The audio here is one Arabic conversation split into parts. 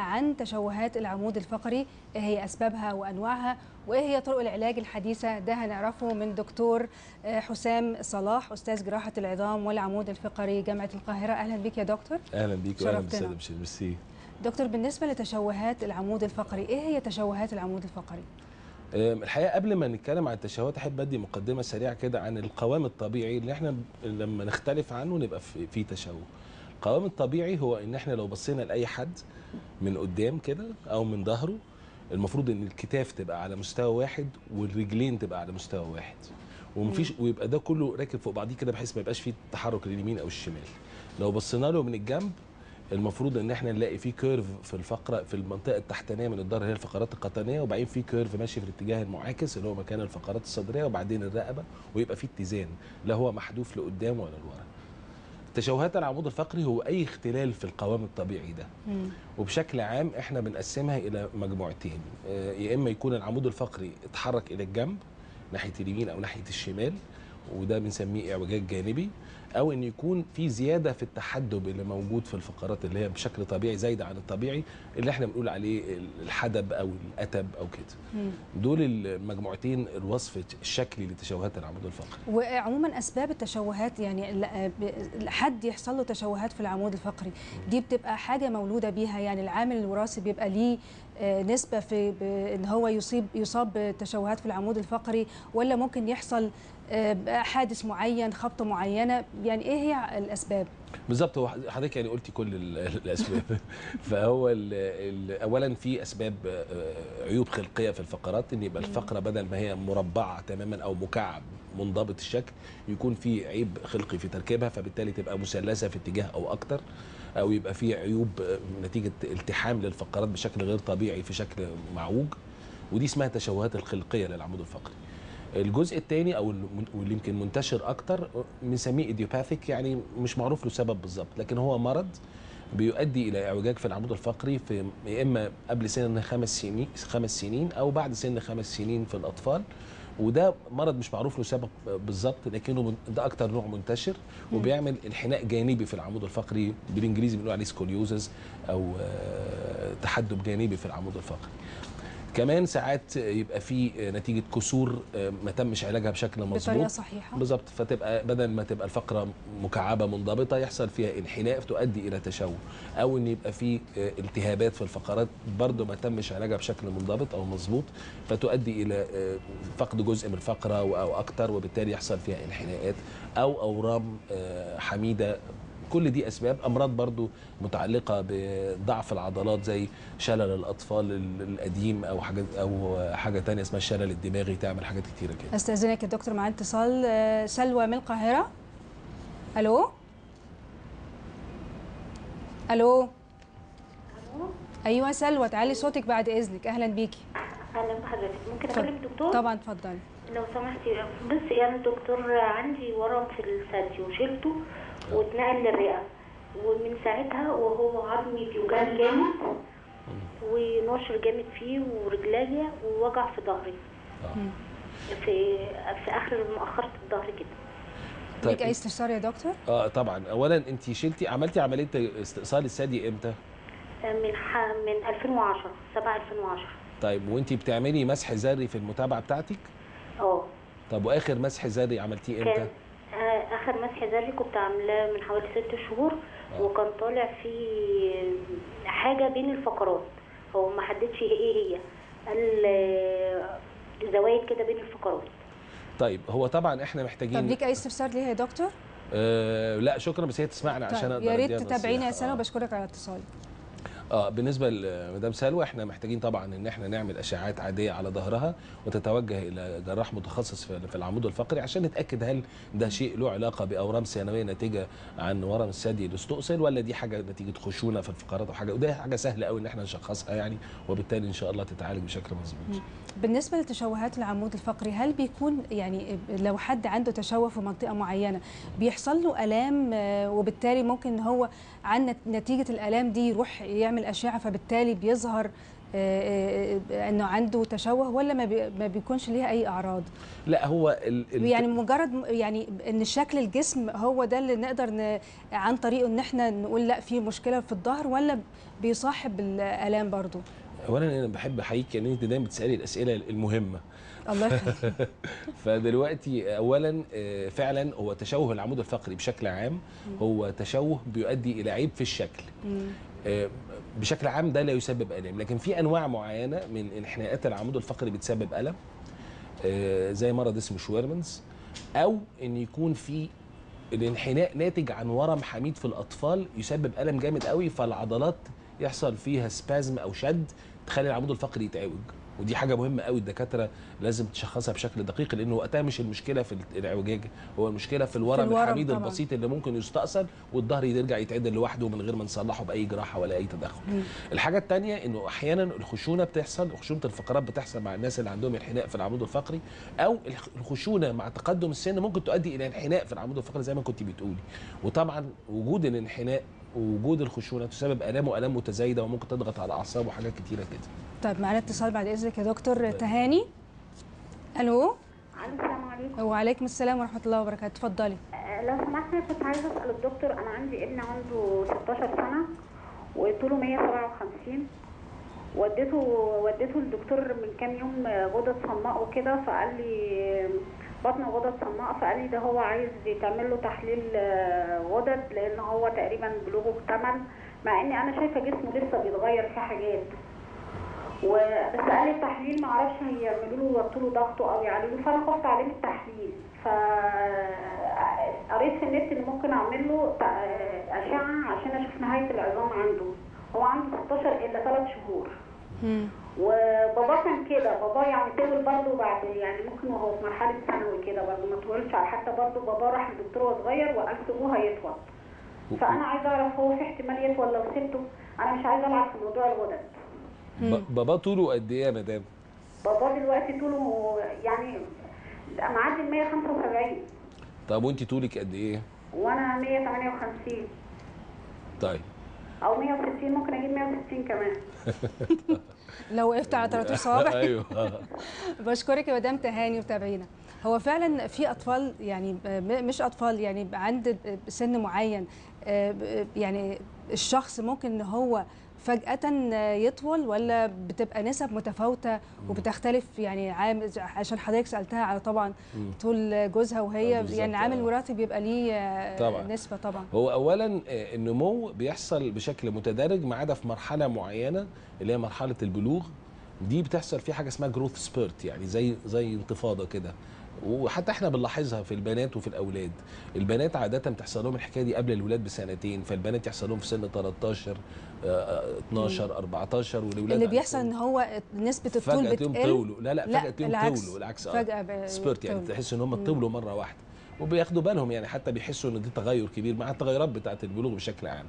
عن تشوهات العمود الفقري إيه هي أسبابها وأنواعها وإيه هي طرق العلاج الحديثة؟ ده هنعرفه من دكتور حسام صلاح أستاذ جراحة العظام والعمود الفقري جامعة القاهرة. أهلا بك يا دكتور. أهلا بيك واهلا شرفتنا. بالساده ميرسي دكتور بالنسبة لتشوهات العمود الفقري إيه هي تشوهات العمود الفقري؟ الحقيقة قبل ما نتكلم عن التشوهات أحب أدي مقدمة سريعة كده عن القوام الطبيعي اللي إحنا لما نختلف عنه نبقى في تشوه. القوام الطبيعي هو إن إحنا لو بصينا لأي حد من قدام كده أو من ظهره المفروض إن الكتاف تبقى على مستوى واحد والرجلين تبقى على مستوى واحد. ومفيش ويبقى ده كله راكب فوق بعضيه كده بحيث ما يبقاش فيه تحرك لليمين أو الشمال. لو بصينا له من الجنب المفروض إن إحنا نلاقي فيه curve في الفقرة في المنطقة التحتانية من الظهر هي الفقرات القطنية وبعدين في curve ماشي في الاتجاه المعاكس اللي هو مكان الفقرات الصدرية وبعدين الرقبة ويبقى فيه اتزان لا هو محذوف لقدام ولا لورا. تشوهات العمود الفقري هو أي اختلال في القوام الطبيعي ده. مم. وبشكل عام إحنا بنقسمها إلى مجموعتين. آه، يا إما يكون العمود الفقري اتحرك إلى الجنب ناحية اليمين أو ناحية الشمال وده بنسميه إعوجاج جانبي. أو إن يكون في زيادة في التحدب اللي موجود في الفقرات اللي هي بشكل طبيعي زايدة عن الطبيعي اللي إحنا بنقول عليه الحدب أو الأتب أو كده. دول المجموعتين الوصف الشكلي لتشوهات العمود الفقري وعموما أسباب التشوهات يعني حد يحصل له تشوهات في العمود الفقري دي بتبقى حاجة مولودة بيها يعني العامل الوراثي بيبقى ليه نسبة في إن هو يصيب يصاب بتشوهات في العمود الفقري ولا ممكن يحصل آه، حادث معين خبطة معينة؟ يعني إيه هي الأسباب؟ بالظبط. هو حضرتك يعني قلتي كل ال- الأسباب. فهو ال ال اولا في أسباب آه، عيوب خلقية في الفقرات إن يبقى الفقرة بدل ما هي مربعة تماما أو مكعب منضبط الشكل يكون في عيب خلقي في تركيبها فبالتالي تبقى مثلثة في اتجاه أو أكتر أو يبقى في عيوب آه، نتيجة التحام للفقرات بشكل غير طبيعي في شكل معوج. ودي اسمها التشوهات الخلقية للعمود الفقري. الجزء الثاني أو واللي يمكن منتشر أكتر بنسميه ايديوباثيك يعني مش معروف له سبب بالظبط لكن هو مرض بيؤدي إلى إعوجاج في العمود الفقري في يا إما قبل سن خمس سنين خمس سنين أو بعد سن خمس سنين في الأطفال. وده مرض مش معروف له سبب بالظبط لكنه ده أكتر نوع منتشر وبيعمل انحناء جانبي في العمود الفقري بالإنجليزي بنقول عليه سكوليوزز أو آه، تحدب جانبي في العمود الفقري. كمان ساعات يبقى في نتيجة كسور ما تمش علاجها بشكل بطريقة مظبوط صحيحة. بالظبط. فتبقى بدل ما تبقى الفقرة مكعبة منضبطة يحصل فيها انحناء تؤدي إلى تشوه أو إن يبقى في التهابات في الفقرات برضه ما تمش علاجها بشكل منضبط أو مظبوط فتؤدي إلى فقد جزء من الفقرة أو أكتر وبالتالي يحصل فيها انحناءات أو أورام حميدة كل دي أسباب أمراض برضو متعلقة بضعف العضلات زي شلل الأطفال ال- القديم أو حاجة أو حاجة تانية اسمها الشلل الدماغي تعمل حاجات كتيرة كده. أستأذنك يا دكتور معانا اتصال آه، سلوى من القاهرة. ألو؟ ألو؟ أيوه سلوى تعالي صوتك بعد إذنك. أهلا بيكي. أهلا بحضرتك. ممكن. اكلم الدكتور طبعا اتفضلي. لو سمحتي بصي أنا الدكتور عندي ورم في الثدي وشلته واتنقل للرئة. ومن ساعتها وهو عظمي بيوجعني جامد ونشر جامد فيه ورجليا ووجع في ظهري. آه. في في آخر مؤخرة الظهر كده. ليك اي استفسار يا دكتور؟ آه طبعا. اولا أنت شلتي عملتي عملية استئصال الثدي إمتى؟ من ح... من 2010 7 2010 طيب وأنت بتعملي مسح ذري في المتابعة بتاعتك؟ آه. طب وآخر مسح ذري عملتيه كان إمتى؟ آه، آخر مسح ذري كنت عاملاه من حوالي ست شهور آه. وكان طالع فيه حاجة بين الفقرات هو ما حددش إيه هي قال زوايد كده بين الفقرات طيب هو طبعا إحنا طب محتاجين ليك أي استفسار ليها يا دكتور آه لا شكرا بس هي تسمعنا عشان طيب أقدر يا ريت تتابعينا يا. سلوى آه. بشكرك على اتصالك آه بالنسبة لمدام سلوى إحنا محتاجين طبعا إن إحنا نعمل اشعاعات عادية على ظهرها وتتوجه إلى جراح متخصص في العمود الفقري عشان نتأكد هل ده شيء له علاقة بأورام ثانوية ناتجه عن ورم الثدي اللي استؤصل ولا دي حاجة نتيجة خشونة في الفقرات أو حاجة وده حاجة سهلة قوي إن إحنا نشخصها يعني وبالتالي إن شاء الله تتعالج بشكل مظبوط. بالنسبة لتشوهات العمود الفقري هل بيكون يعني لو حد عنده تشوه في منطقة معينة بيحصل له آلام آه، وبالتالي ممكن إن هو عن نت- نتيجة الآلام دي يروح يعمل أشعة فبالتالي بيظهر آه، آه، إنه عنده تشوه ولا ما, ما بيكونش ليها أي أعراض؟ لا هو ال... يعني مجرد يعني إن شكل الجسم هو ده اللي نقدر ن... عن طريقه إن إحنا نقول لأ في مشكلة في الظهر ولا بيصاحب الألام برضو اولا أنا بحب أحييك ان أنت دايما بتسألي الأسئلة المهمة. الله يخليك. فدلوقتي اولا آه، فعلا هو تشوه العمود الفقري بشكل عام. هو تشوه بيؤدي إلى عيب في الشكل. آه، بشكل عام ده لا يسبب الام لكن في أنواع معينة من انحناءات العمود الفقري بتسبب ألم. آه، زي مرض اسمه شويرمنز أو إن يكون في الانحناء ناتج عن ورم حميد في الأطفال يسبب ألم جامد قوي فالعضلات يحصل فيها سبازم أو شد تخلي العمود الفقري يتعوج. ودي حاجة مهمة قوي الدكاترة لازم تشخصها بشكل دقيق لأن وقتها مش المشكلة في الاعوجاج هو المشكلة في الورم, الورم الحميد طبعاً. البسيط اللي ممكن يستأصل والظهر يرجع يتعدل لوحده من غير ما نصلحه بأي جراحة ولا أي تدخل مم. الحاجة الثانية إنه أحيانا الخشونة بتحصل خشونة الفقرات بتحصل مع الناس اللي عندهم انحناء في العمود الفقري أو الخ- الخشونة مع تقدم السن ممكن تؤدي إلى انحناء في العمود الفقري زي ما كنت بتقولي وطبعا وجود الانحناء ووجود الخشونة تسبب آلام وآلام متزايدة وممكن تضغط على الاعصاب وحاجات كتيرة كده طيب معانا اتصال بعد إذنك يا دكتور تهاني. ألو؟ السلام عليكم. وعليكم السلام ورحمة الله وبركاته. اتفضلي. آه، لو سمحت كنت عايزة أسأل الدكتور أنا عندي ابن عنده 16 سنة وطوله 157 وديته وديته الدكتور من كام يوم آه، غدد صماء وكده فقال لي بطن غدد صماء فقال لي ده هو عايز يتعمل له تحليل آه، غدد لأن هو تقريبا بلوغه اكتمل مع إني أنا شايفة جسمه لسه بيتغير فيه حاجات. وبس قال لي التحليل ما أعرفش هيعملوا له يوطوا له ضغطه أو له فأنا خفت عليه من التحليل ف قريت في النت ان ممكن أعمل له تع- أشعة عشان أشوف نهاية العظام عنده. هو عنده 16 إلا 3 شهور. وبابا كان كده. بابا يعني طول برضه بعد يعني ممكن وهو في مرحلة ثانوي كده برضه ما طولش. على حتى برضه بابا راح للدكتور وهو صغير وقال سيبوه هيطول فأنا عايزة أعرف هو في احتمال يطول لو سبته؟ أنا مش عايزة ألعب في موضوع الغدد. بابا طوله قد إيه يا مدام؟ بابا دلوقتي طوله يعني معدي ال 175 طب وانت طولك قد إيه؟ وأنا 158 طيب. أو 160 ممكن أجيب 160 كمان. لو وقفت على ثلاث اصابع أيوه. بشكرك يا مدام تهاني وتابعينا. هو فعلا في أطفال يعني مش أطفال يعني عند سن معين آه، يعني الشخص ممكن إن هو فجأة يطول ولا بتبقى نسب متفاوتة وبتختلف يعني عام عشان حضرتك سألتها على طبعا. طول جوزها آه، وهي بالظبط، يعني العامل آه. الوراثي بيبقى ليه آه، طبعاً. نسبة طبعا هو اولا آه، النمو بيحصل بشكل متدرج ما عدا في مرحلة معينة اللي هي مرحلة البلوغ دي بتحصل في حاجة اسمها جروث سبيرت يعني زي زي انتفاضة كده وحتى إحنا بنلاحظها في البنات وفي الأولاد البنات عادة بتحصل لهم الحكاية دي قبل الولاد بسنتين فالبنات يحصل لهم في سن 13 آه، 12 14 والولاد اللي بيحصل إن هو نسبة الطول بتقل طولوا لا لا تقوم العكس. طولوا العكس آه spurt يعني. تحس إن هم. طولوا مرة واحدة وبياخدوا بالهم يعني حتى بيحسوا إن دي تغير كبير مع التغيرات بتاعه البلوغ بشكل عام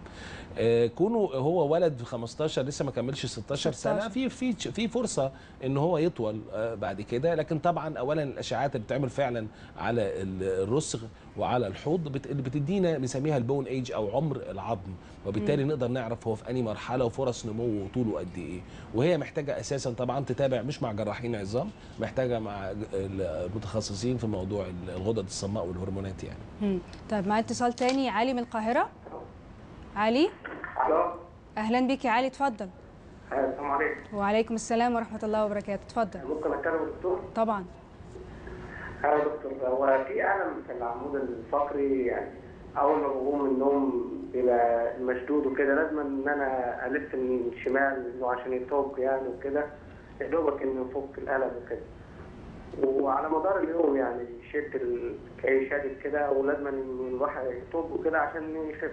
آه كونه هو ولد في 15 لسه ما كملش 16 سنة 16. في في في فرصة إن هو يطول آه بعد كده لكن طبعا اولا الاشعاعات اللي بتعمل فعلا على ال- الرسغ وعلى الحوض اللي بتدينا بنسميها ال bone age أو عمر العظم. وبالتالي نقدر نعرف هو في أنهي مرحلة وفرص نموه وطوله قد إيه. وهي محتاجة أساسا طبعا تتابع مش مع جراحين عظام محتاجة مع المتخصصين في موضوع الغدد الصماء والهرمونات يعني. مم. طيب مع اتصال تاني علي من القاهرة. علي؟ ألو؟ أهلا بك يا علي اتفضل. السلام عليكم. وعليكم السلام ورحمة الله وبركاته اتفضل. ممكن أتكلم الدكتور؟ طبعا. يا دكتور هو في ألم في العمود الفقري؟ يعني أول ما بقوم من النوم بيبقى مشدود وكده. لازم إن أنا ألف الشمال إنه عشان يفك يعني وكده. يا دوبك إنه يفك الألم وكده. وعلى مدار اليوم يعني شد الكي شادد كده ولازم إن الواحد يطب وكده عشان يخف.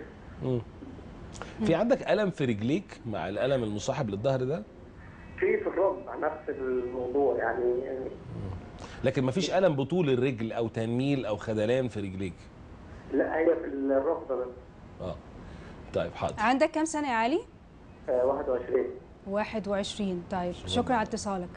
في عندك ألم في رجليك مع الألم المصاحب للظهر ده؟ في في الركبه نفس الموضوع يعني. لكن مفيش الم بطول الرجل أو تنميل أو خدلان في رجليك. لا هي في الركبة بس. آه. طيب حاضر. عندك كام سنة يا علي؟ آه، 21 21 طيب شكرا. على اتصالك.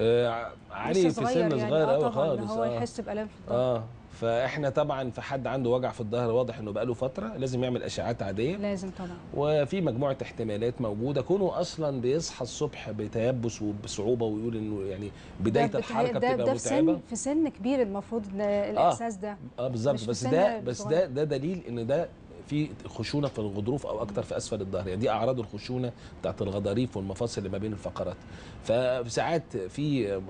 آه لسه في سن يعني، صغير آه قوي طبعاً، خالص. هو آه. يحس بالام في الظهر آه. فاحنا طبعا في حد عنده وجع في الظهر واضح إنه بقاله فترة لازم يعمل اشعات عادية. لازم طبعا. وفي مجموعة احتمالات موجودة. كونه أصلا بيصحى الصبح بتيبس وبصعوبة ويقول إنه يعني بداية ده الحركة ده, بتبقى ده في متعبة. سن في سن كبير المفروض إن الإحساس ده. آه بالظبط. مش في بس ده بس. ده ده دليل إن ده في خشونة في الغضروف أو أكتر في أسفل الظهر. يعني دي أعراض الخشونة بتاعت الغضاريف والمفاصل اللي ما بين الفقرات. فساعات في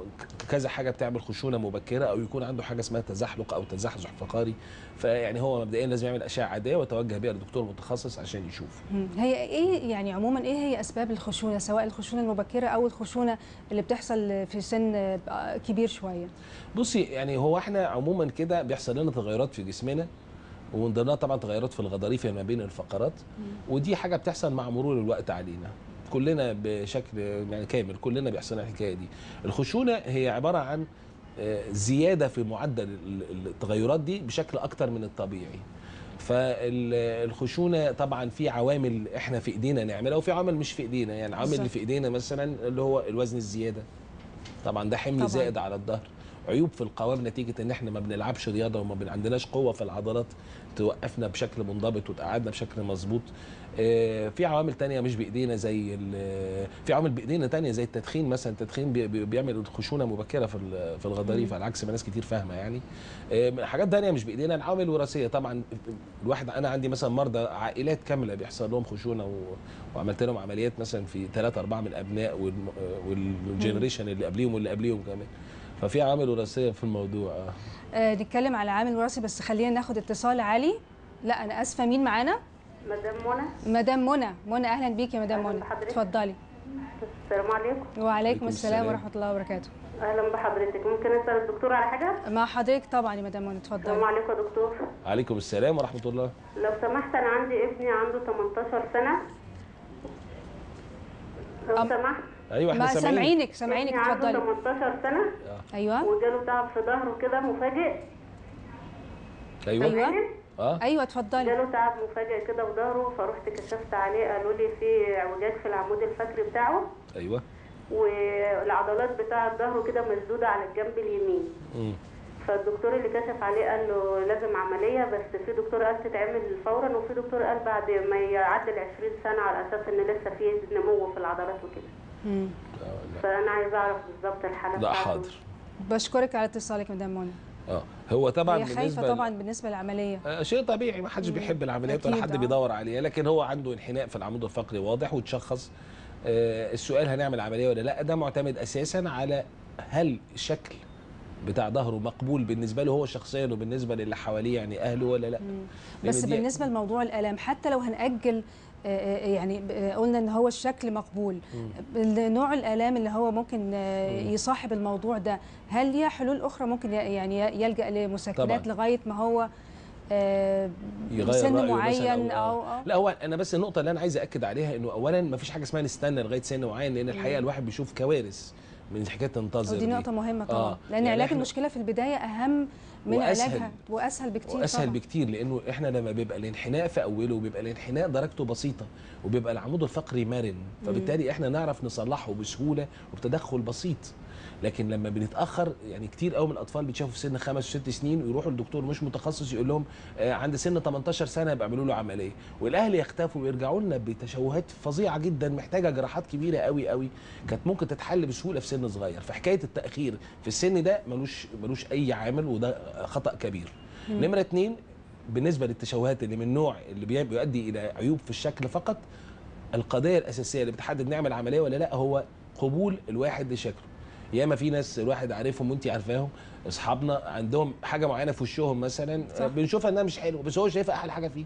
كذا حاجة بتعمل خشونة مبكرة أو يكون عنده حاجة اسمها تزحلق أو تزحزح فقري. فيعني هو مبدئيا لازم يعمل أشعة عادية ويتوجه بيها لدكتور متخصص عشان يشوف. هي إيه يعني عموما إيه هي أسباب الخشونة سواء الخشونة المبكرة أو الخشونة اللي بتحصل في سن كبير شوية؟ بصي يعني هو إحنا عموما كده بيحصل لنا تغيرات في جسمنا. ومن ضمنها طبعا تغيرات في الغضاريف ما بين الفقرات ودي حاجة بتحصل مع مرور الوقت علينا. كلنا بشكل يعني كامل كلنا بيحصل لنا الحكاية دي. الخشونة هي عبارة عن آه، زيادة في معدل ال- التغيرات دي بشكل أكتر من الطبيعي. فالخشونة طبعا في عوامل إحنا في إيدينا نعملها وفي عوامل مش في إيدينا. يعني العامل اللي. في إيدينا مثلا اللي هو الوزن الزيادة. طبعا ده حمل طبعاً. زائد على الظهر. عيوب في القوام نتيجة إن إحنا ما بنلعبش رياضة وما عندناش قوة في العضلات توقفنا بشكل منضبط وتقعدنا بشكل مظبوط. آه، في عوامل تانية مش بإيدينا زي في عوامل بإيدينا تانية زي التدخين مثلا. التدخين بي- بي- بيعمل خشونة مبكرة في في الغضاريف على عكس ما ناس كتير فاهمة يعني. آه، حاجات تانية مش بإيدينا العوامل الوراثية. طبعا الواحد أنا عندي مثلا مرضى عائلات كاملة بيحصل لهم خشونة وعملت لهم عمليات مثلا في ثلاثة أربعة من الأبناء والم- والجنريشن اللي قبليهم واللي قبليهم كمان. ففي عوامل وراثية في الموضوع. آه. آه نتكلم على عامل وراثي بس خلينا ناخد اتصال عالي لا أنا آسفة. مين معانا؟ مدام منى. مدام منى. منى أهلا بيكي يا مدام منى. بحضرتك. اتفضلي. السلام عليكم. وعليكم عليكم السلام السلام. ورحمة الله وبركاته. أهلا بحضرتك. ممكن أسأل الدكتور على حاجة؟ مع حضرتك طبعا يا مدام منى. السلام اتفضلي عليكم يا دكتور. عليكم السلام ورحمة الله. لو سمحت أنا عندي ابني عنده 18 سنة. لو أم- سمحت أيوه إحنا سامعينك سامعينك عنده اتفضلي. 18 سنة. أيوه. وجاله تعب في ظهره كده مفاجئ. أيوه. أيوة. آه. أيوه اتفضلي. جاله تعب مفاجئ كده في ظهره فرحت كشفت عليه قالوا لي في اعوجاج في العمود الفقري بتاعه. أيوه. والعضلات بتاعه ظهره كده مشدوده على الجنب اليمين. مم. فالدكتور اللي كشف عليه قال له لازم عملية بس في دكتور قال تتعمل فورا وفي دكتور قال بعد ما يعدي ال 20 سنة على أساس إن لسه في نمو في العضلات وكده. مم. فأنا عايزة أعرف بالظبط الحالة لا. حاضر. بشكرك على اتصالك مدام منى. آه. هو طبعا هي خايفة بالنسبة طبعا بالنسبة للعملية. آه شيء طبيعي ما حدش بيحب العمليات ولا حد آه. بيدور عليها لكن هو عنده انحناء في العمود الفقري واضح وتشخص آه السؤال هنعمل عملية ولا لا؟ ده معتمد أساسا على هل الشكل بتاع ظهره مقبول بالنسبة له هو شخصيا وبالنسبة للي حواليه يعني أهله ولا لا. بس بالنسبة لموضوع الألام حتى لو هنأجل يعني آه، قلنا إن هو الشكل مقبول. نوع الآلام اللي هو ممكن آه، يصاحب الموضوع ده هل ليها حلول أخرى ممكن يعني يلجأ لمسكنات طبعاً. لغاية ما هو آه، يغير سن معين أو أو- لا هو أنا بس النقطة اللي أنا عايز اكد عليها إنه اولا ما فيش حاجة اسمها نستنى لغاية سن معين لأن الحقيقة الواحد بيشوف كوارث من حكاية تنتظر ودي نقطة مهمة طبعا. آه، لأن يعني علاج المشكلة في البداية أهم من وأسهل. علاجها وأسهل بكتير وأسهل طبعا. بكتير لأنه إحنا لما بيبقى الانحناء في أوله وبيبقى الانحناء درجته بسيطة وبيبقى العمود الفقري مرن فبالتالي إحنا نعرف نصلحه بسهولة وبتدخل بسيط لكن لما بنتأخر يعني كتير قوي من الأطفال بيتشافوا في سن خمس وست سنين ويروحوا لدكتور مش متخصص يقول لهم آه عند سن 18 سنة يبقى اعملوا له عملية. والأهل يختفوا ويرجعوا لنا بتشوهات فظيعة جدا محتاجة جراحات كبيرة قوي قوي كانت ممكن تتحل بسهولة في سن صغير. فحكايه التأخير في السن ده ملوش ملوش أي عامل وده خطأ كبير. نمرة اتنين بالنسبة للتشوهات اللي من نوع اللي بي- بيؤدي إلى عيوب في الشكل فقط القضية الأساسية اللي بتحدد نعمل عملية ولا لأ هو قبول الواحد لشكله. ياما في ناس الواحد عارفهم وانت عارفاهم أصحابنا عندهم حاجة معينة في وشهم مثلا صح. بنشوفها إنها مش حلوة بس هو شايفها أحلى حاجة فيه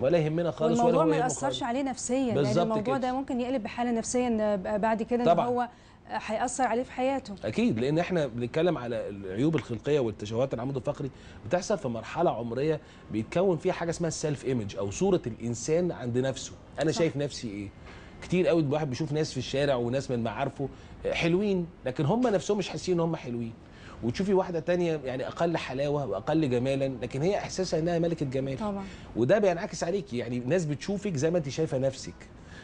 ولا يهمنا خالص ولا هو ما خالص. عليه نفسيا لأن بالظبط الموضوع كده. ده ممكن يقلب بحالة نفسيا بعد كده طبعاً. هو هيأثر عليه في حياته أكيد لأن إحنا بنتكلم على العيوب الخلقية والتشوهات العمود الفقري بتحصل في مرحلة عمرية بيتكون فيها حاجة اسمها السيلف ايمج أو صورة الإنسان عند نفسه أنا صح. شايف نفسي إيه كتير قوي الواحد بيشوف ناس في الشارع وناس من معارفه حلوين لكن هم نفسهم مش حاسين إن هم حلوين. وتشوفي واحدة تانية يعني أقل حلاوة وأقل جمالا لكن هي إحساسها إنها ملكة جمال. طبعا. وده بينعكس عليكي يعني ناس بتشوفك زي ما أنت شايفة نفسك.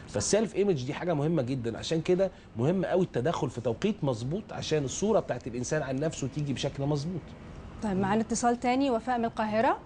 فالسيلف ايمج دي حاجة مهمة جدا. عشان كده مهم قوي التدخل في توقيت مظبوط عشان الصورة بتاعت الإنسان عن نفسه تيجي بشكل مظبوط. طيب معانا اتصال تاني وفاء من القاهرة.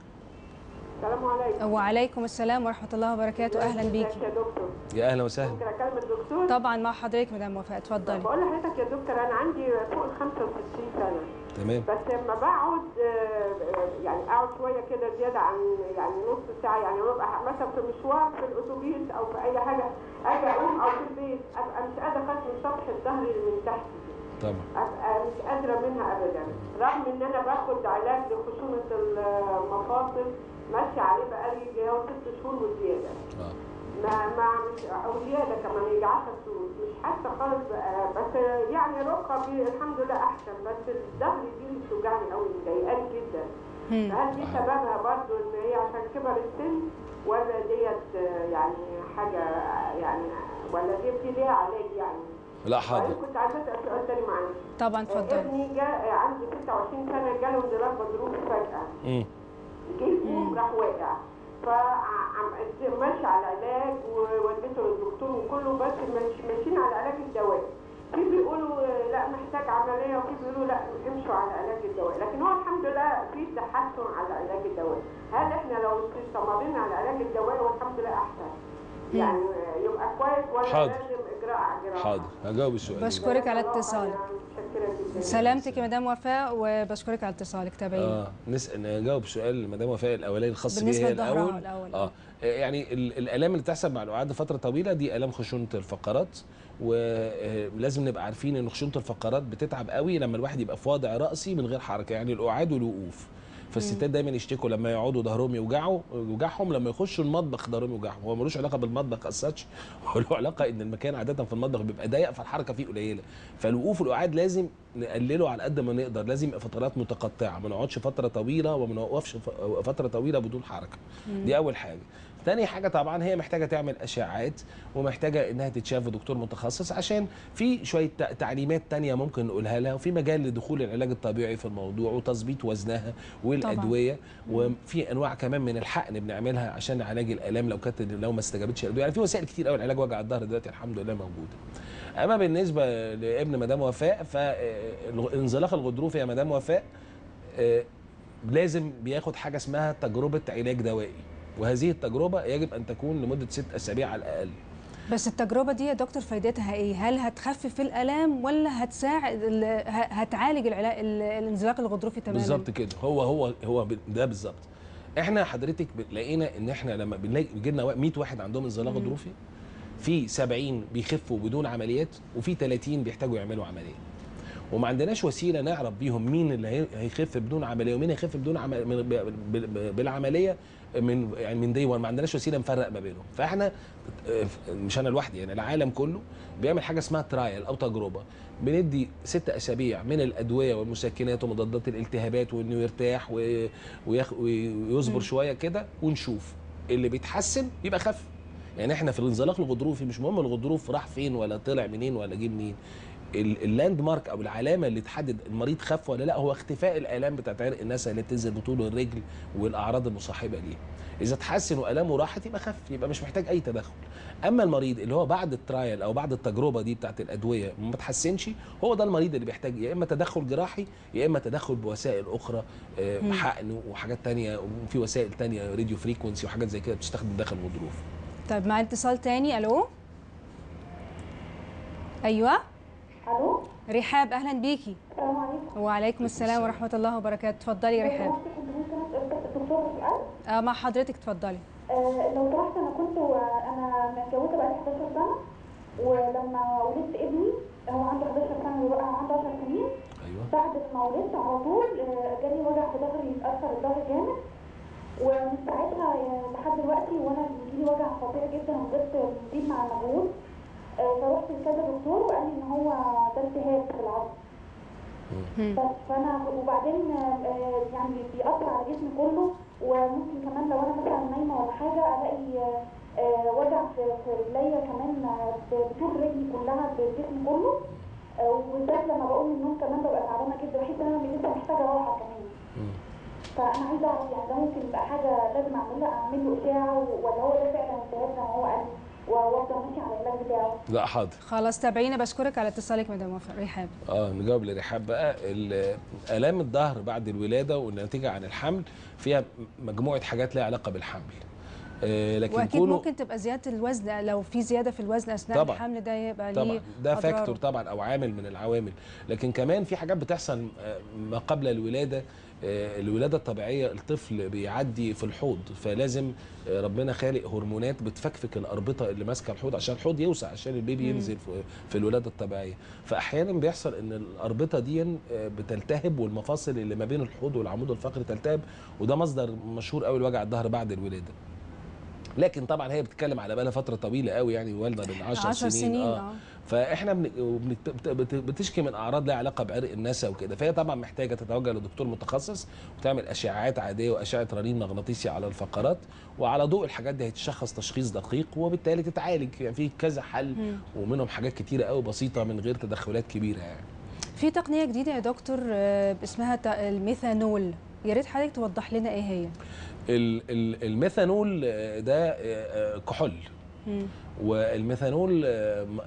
السلام عليكم. وعليكم السلام ورحمة الله وبركاته. أهلا بيكي. يا دكتور. يا أهلا وسهلا. ممكن أكلم الدكتور؟ طبعا مع حضرتك مدام وفاء. اتفضلي. بقول لحضرتك يا دكتور أنا عندي فوق ال 65 سنة. تمام. بس لما بقعد آه، يعني أقعد شوية كده زيادة عن يعني نص ساعة يعني ببقى مثلا في مشوار في الأتوبيس أو في أي حاجة أجي أقوم أو في البيت أبقى مش قادرة اخد من سطح الظهر اللي من تحت. طبعا. أبقى مش قادرة منها ابدا رغم إن أنا باخد علاج لخشونة المفاصل ماشيه عليه بقالي هو ست شهور وزيادة. آه. ما ما مش أو زيادة كمان يجي 10 شهور. مش حاسه خالص بقى. بس يعني ركبي الحمد لله أحسن. بس الظهر دي اللي بتوجعني قوي مضايقاني جدا. فهل دي سببها برضو إن هي عشان كبر السن ولا ديت يعني حاجة يعني ولا دي في ليها علاج يعني؟ لا حاضر. كنت عايزة أسأل سؤال تاني معلش. طبعا اتفضلي ابني جاء عندي 26 سنة جاله انزلاق غضروفي فجأة. مم. جه يقوم راح واقع فماشي على علاج ووديته للدكتور وكله بس ماشي- ماشيين على علاج الدواء. في بيقولوا لا محتاج عملية وفي بيقولوا لا امشوا على علاج الدواء. لكن هو الحمد لله في تحسن على علاج الدواء. هل إحنا لو استمرينا على علاج الدواء والحمد لله أحسن. يعني يبقى كويس ولا حاضر. لازم إجراء حاضر. هجاوب السؤال بشكرك على اتصالك. سلامتك يا مدام وفاء وبشكرك على اتصالك. تابعيني. آه نسال نجاوب سؤال مدام وفاء الأولاني الخاص بالنسبة بيها لظهرها الأول. الأول، آه يعني ال- الألام اللي بتحصل مع القعاد فترة طويلة دي ألام خشونة الفقرات ولازم نبقى عارفين إن خشونة الفقرات بتتعب قوي لما الواحد يبقى في وضع رأسي من غير حركة يعني القعاد والوقوف. فالستات دايما يشتكوا لما يقعدوا ظهرهم يوجعوا يوجعهم لما يخشوا المطبخ ظهرهم يوجعهم. هو ملوش علاقة بالمطبخ الساتش هو له علاقة إن المكان عادة في المطبخ بيبقى ضيق فالحركة فيه قليلة. فالوقوف والقعاد لازم نقلله على قد ما نقدر. لازم يبقى فترات متقطعة ما نقعدش فترة طويلة وما نوقفش فترة طويلة بدون حركة. دي أول حاجة. تاني حاجة طبعا هي محتاجة تعمل أشعاعات ومحتاجة إنها تتشاف دكتور متخصص عشان في شوية تع- تعليمات تانية ممكن نقولها لها وفي مجال لدخول العلاج الطبيعي في الموضوع وتظبيط وزنها والأدوية وفي أنواع كمان من الحقن بنعملها عشان علاج الآلام لو كانت لو ما استجابتش الأدوية. يعني في وسائل كتير قوي لعلاج وجع الظهر دلوقتي الحمد لله موجودة. أما بالنسبة لابن مدام وفاء فالانزلاق الغضروفي يا مدام وفاء آه، لازم بياخد حاجة اسمها تجربة علاج دوائي. وهذه التجربة يجب أن تكون لمدة ست أسابيع على الأقل. بس التجربة دي يا دكتور فايدتها إيه؟ هل هتخفف الآلام ولا هتساعد هتعالج الانزلاق الغضروفي تماما؟ بالظبط كده. هو هو هو ده بالظبط. إحنا حضرتك لقينا إن إحنا لما بنلاقي لنا 100 واحد عندهم انزلاق غضروفي في 70 بيخفوا بدون عمليات وفي 30 بيحتاجوا يعملوا عملية. وما عندناش وسيلة نعرف بيهم مين اللي هي- هيخف بدون عملية ومين هيخف بدون عمل من- بالعملية من يعني من دي ما عندناش وسيلة نفرق ما بينهم. فإحنا مش أنا لوحدي يعني العالم كله بيعمل حاجة اسمها ترايل أو تجربة. بندي ست أسابيع من الأدوية والمسكنات ومضادات الالتهابات وإنه يرتاح ويصبر شوية كده ونشوف. اللي بيتحسن يبقى خف. يعني إحنا في الانزلاق الغضروفي مش مهم الغضروف راح فين ولا طلع منين ولا جه منين. ال- ال landmark أو العلامة اللي تحدد المريض خف ولا لا هو اختفاء الالام بتاعت عرق النسا اللي بتنزل بطول الرجل والأعراض المصاحبة ليه. إذا تحسن والامه راحت يبقى خف يبقى مش محتاج أي تدخل. أما المريض اللي هو بعد ال trial أو بعد التجربة دي بتاعت الأدوية ما تحسنش هو ده المريض اللي بيحتاج يا إما تدخل جراحي يا إما تدخل بوسائل أخرى آه، حقن وحاجات تانية وفي وسائل تانية radio frequency وحاجات زي كده بتستخدم داخل الغضروف. طيب مع اتصال تاني؟ ألو؟ أيوه؟ ألو؟ رحاب أهلا بيكي. السلام عليكم. وعليكم السلام ورحمة الله وبركاته. اتفضلي يا رحاب. سؤال آه مع حضرتك اتفضلي. آه، لو سمحت أنا كنت أنا متجوزة بقالي 11 سنة ولما ولدت ابني هو عنده 11 سنة دلوقتي عنده 10 سنين. أيوه. بعد ما ولدت على طول آه، جالي وجع في ظهري اتاثر الظهر جامد. ومن ساعتها آه، لحد دلوقتي وأنا بيجيلي وجع خطير جدا وقدرت مزيد مع المجهود آه، فرحت لكذا دكتور وقال لي إن هو ده التهاب في العظم. بس فأنا وبعدين آه، يعني بيأثر على جسمي كله وممكن كمان لو أنا مثلا نايمة ولا حاجة ألاقي آه، وجع في في رجليا كمان بطول رجلي كلها بالجسم كله. آه، وبالذات لما بقوم من النوم كمان ببقى تعبانة جدا بحس إن أنا لسه محتاجة راحة كمان. فأنا عايزة أعرف يعني ده ممكن يبقى حاجة لازم اعملها اعمل له اشاعه ولا هو ده فعلا التهاب زي ما هو قال وأفضل ماشي على العلاج بتاعه؟ لا حاضر. خلاص تابعينا بشكرك على اتصالك مدام وفاء. رحاب. آه نجاوب لرحاب بقى. ال- آلام الظهر بعد الولادة والناتجه عن الحمل فيها مجموعة حاجات لها علاقة بالحمل. آه لكن وأكيد كونه ممكن تبقى زيادة الوزن. لو في زيادة في الوزن أثناء طبعاً. الحمل ده يبقى طبعا. ليه ده. فاكتور طبعا أو عامل من العوامل. لكن كمان في حاجات بتحصل آه، ما قبل الولادة. الولادة الطبيعية الطفل بيعدي في الحوض فلازم آه، ربنا خالق هرمونات بتفكفك الأربطة اللي ماسكة الحوض عشان الحوض يوسع عشان البيبي. ينزل في- في الولادة الطبيعية فأحيانا بيحصل إن الأربطة دي آه، بتلتهب والمفاصل اللي ما بين الحوض والعمود الفقري تلتهب وده مصدر مشهور قوي لوجع الظهر بعد الولادة لكن طبعا هي بتتكلم على بقى فترة طويلة قوي يعني والدة من 10 10 سنين, سنين آه. آه. فإحنا بن... بتشكي من أعراض لها علاقة بعرق النسا وكده. فهي طبعا محتاجة تتوجه لدكتور متخصص وتعمل أشعاعات عادية وأشعة رنين مغناطيسي على الفقرات وعلى ضوء الحاجات دي هيتشخص تشخيص دقيق وبالتالي تتعالج. يعني في كذا حل. ومنهم حاجات كتيرة قوي بسيطة من غير تدخلات كبيرة يعني. في تقنية جديدة يا دكتور آه، اسمها الميثانول. يا ريت حضرتك توضح لنا إيه هي. ال- ال- الميثانول آه، ده آه، آه، كحول. والميثانول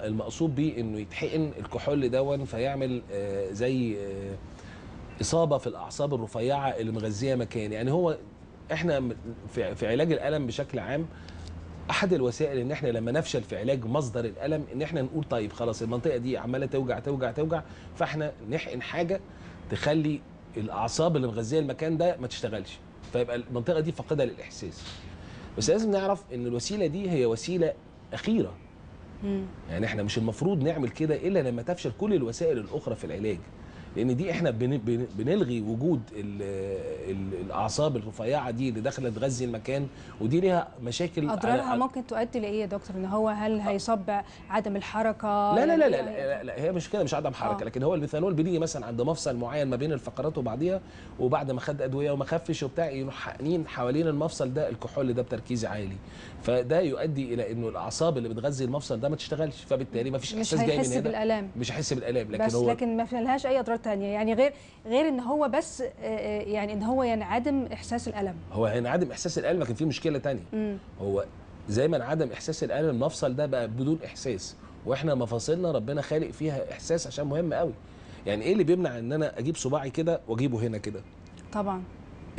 المقصود بيه انه يتحقن الكحول دون فيعمل زي إصابة في الأعصاب الرفيعة اللي مغذية مكان. يعني هو إحنا في علاج الألم بشكل عام أحد الوسائل إن إحنا لما نفشل في علاج مصدر الألم إن إحنا نقول طيب خلاص المنطقة دي عمالة توجع توجع توجع فاحنا نحقن حاجة تخلي الأعصاب اللي مغذية المكان ده ما تشتغلش. فيبقى المنطقة دي فاقدة للإحساس. بس لازم نعرف إن الوسيلة دي هي وسيلة أخيرة. مم. يعني إحنا مش المفروض نعمل كده إلا لما تفشل كل الوسائل الأخرى في العلاج. لأن دي إحنا بن- بن- بنلغي وجود ال ال الاعصاب الرفيعه دي اللي داخله تغذي المكان ودي ليها مشاكل أضرارها ممكن تؤدي لإيه يا دكتور؟ إن هو هل هيصاب عدم الحركة؟ لا لا لا لا, يعني لا, لا هي مش كده مش عدم حركة آه. لكن هو الميثانول بيجي مثلا عند مفصل معين ما بين الفقرات وبعضيها وبعد ما خد أدوية وما خفش وبتاع يروح حقنين حوالين المفصل ده الكحول ده بتركيز عالي. فده يؤدي إلى إنه الأعصاب اللي بتغذي المفصل ده ما تشتغلش فبالتالي ما فيش مش إحساس جاي من هيحس هنا بالألام. مش هيحس بالألام لكن بس هو لكن ما لهاش أي أضرار تانية. يعني غير غير إن هو بس آه، آه، يعني إن هو ينعدم إحساس الألم. هو هينعدم إحساس الألم لكن في مشكلة تانية. مم. هو زي ما انعدم إحساس الألم المفصل ده بقى بدون إحساس. وإحنا مفاصلنا ربنا خالق فيها إحساس عشان مهم قوي يعني إيه اللي بيمنع إن أنا أجيب صباعي كده وأجيبه هنا كده؟ طبعا.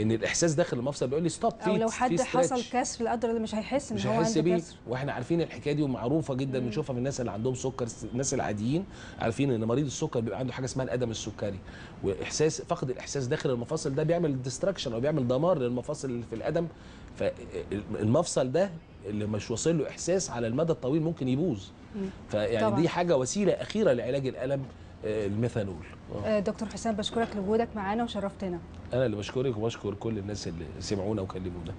إن الإحساس داخل المفصل بيقول لي stop أو لو حد حصل كسر لا قدر الله مش هيحس إن مش هو هيحس عنده بيه. كسر. وإحنا عارفين الحكاية دي ومعروفه جدا بنشوفها من الناس اللي عندهم سكر الناس العاديين عارفين إن مريض السكر بيبقى عنده حاجة اسمها القدم السكري. وإحساس فقد الإحساس داخل المفاصل ده بيعمل destruction أو بيعمل دمار للمفاصل اللي في القدم فالمفصل ده اللي مش واصل له إحساس على المدى الطويل ممكن يبوظ. فيعني. دي حاجة وسيلة أخيرة لعلاج الألم. الميثانول. آه. آه، دكتور حسام بشكرك لوجودك معانا وشرفتنا. أنا اللي بشكرك وبشكر كل الناس اللي سمعونا وكلمونا.